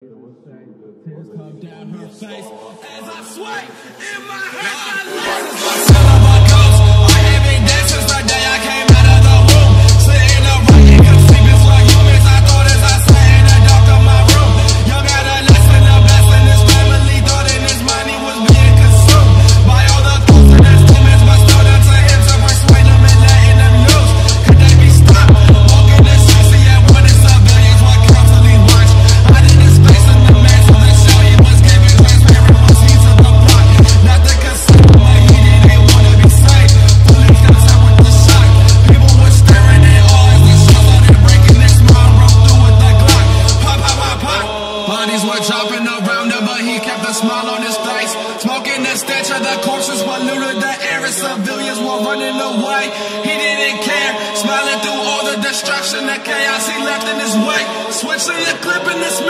Tears come down her face as I sway in my head. smile on his face. Smoking the stench of the corpses while looting the air and civilians were running away. He didn't care, smiling through all the destruction, the chaos he left in his wake. Switching the clip in this